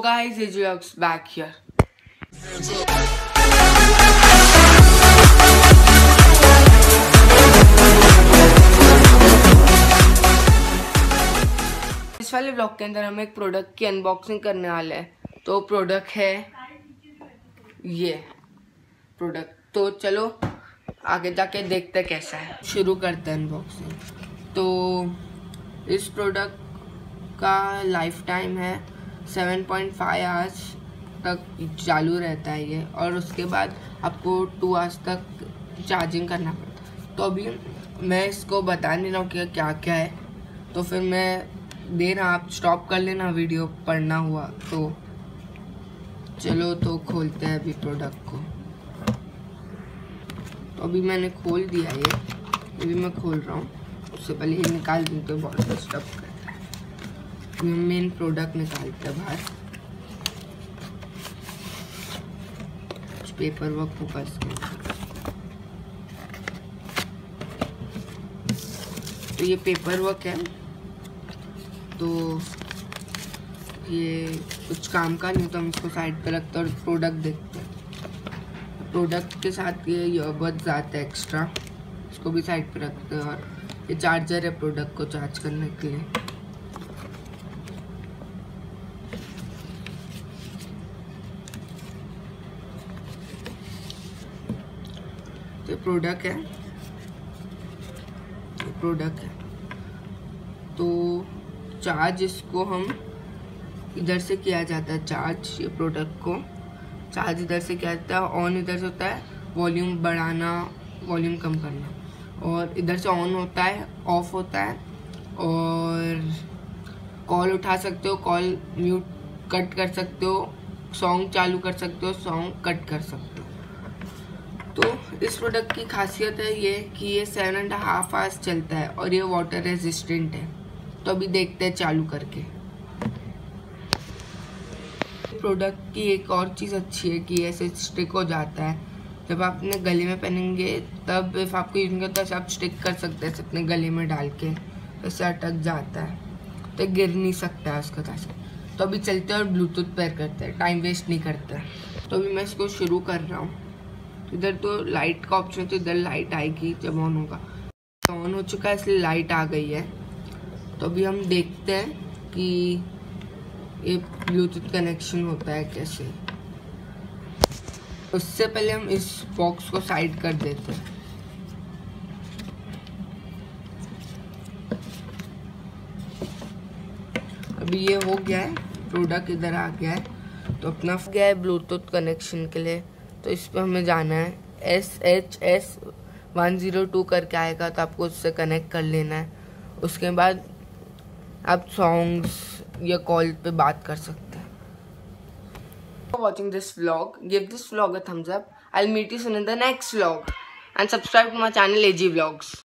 So guys, Ajax back here. इस वाले blog के अंदर हम एक प्रोडक्ट की अनबॉक्सिंग करने वाले हैं। तो प्रोडक्ट है ये प्रोडक्ट तो चलो आगे जाके देखते कैसा है। शुरू करते हैं अनबॉक्सिंग तो इस प्रोडक्ट का लाइफ टाइम है 7.5 आवर्स तक चालू रहता है ये, और उसके बाद आपको टू आवर्स तक चार्जिंग करना पड़ता है। तो अभी मैं इसको बता नहीं रहा हूँ कि क्या क्या है। तो फिर मैं दे रहा आप स्टॉप कर लेना वीडियो पढ़ना हुआ तो। चलो तो खोलते हैं अभी प्रोडक्ट को। तो अभी मैंने खोल दिया ये, अभी मैं खोल रहा हूँ। उससे पहले ये निकाल दूँ तो बहुत करता है मेन प्रोडक्ट निकालते हैं बाहर। पेपर वर्क होगा इसके तो ये पेपर वर्क है। तो ये कुछ काम का नहीं तो हम इसको साइड पे रखते और प्रोडक्ट देखते हैं। प्रोडक्ट के साथ ये ईयरबड्स आता है एक्स्ट्रा इसको भी साइड पे रखते हैं और ये चार्जर है प्रोडक्ट को चार्ज करने के लिए। तो प्रोडक्ट है। प्रोडक्ट है। तो चार्ज इसको हम इधर से किया जाता है चार्ज ये प्रोडक्ट को। चार्ज इधर से किया जाता है ऑन इधर से होता है वॉल्यूम बढ़ाना वॉल्यूम कम करना। और इधर से ऑन होता है ऑफ़ होता है। और कॉल उठा सकते हो कॉल म्यूट कट कर सकते हो सॉन्ग चालू कर सकते हो सॉन्ग कट कर सकते हो। तो इस प्रोडक्ट की खासियत है ये कि ये सेवन एंड हाफ़ आवर्स चलता है और ये वाटर रेजिस्टेंट है। तो अभी देखते हैं चालू करके। प्रोडक्ट की एक और चीज़ अच्छी है कि ऐसे स्टिक हो जाता है। जब आप अपने गले में पहनेंगे, तब इफ़ आपको यूज़ करता, आप स्टिक कर सकते हैं अपने गले में डाल के। ऐसे अटक जाता है। तो गिर नहीं सकता है उसका से तो अभी चलते हैं और ब्लूटूथ पेयर करते हैं। टाइम वेस्ट नहीं करते तो अभी मैं इसको शुरू कर रहा हूँ। तो इधर तो लाइट का ऑप्शन तो इधर लाइट आएगी जब ऑन होगा। ऑन हो चुका है, इसलिए लाइट आ गई है। तो अभी हम देखते हैं कि ये ब्लूटूथ कनेक्शन होता है कैसे। उससे पहले हम इस बॉक्स को साइड कर देते हैं। अभी ये हो गया है प्रोडक्ट इधर आ गया है। तो अपना गया है ब्लूटूथ कनेक्शन के लिए। तो इस पर हमें जाना है। S H S one zero two करके आएगा तो आपको उससे कनेक्ट कर लेना है। उसके बाद आप सॉन्ग्स या कॉल पे बात कर सकते हैं। Watching this vlog give this vlog a thumbs up I meet you soon in the next vlog and subscribe to my channel A G vlogs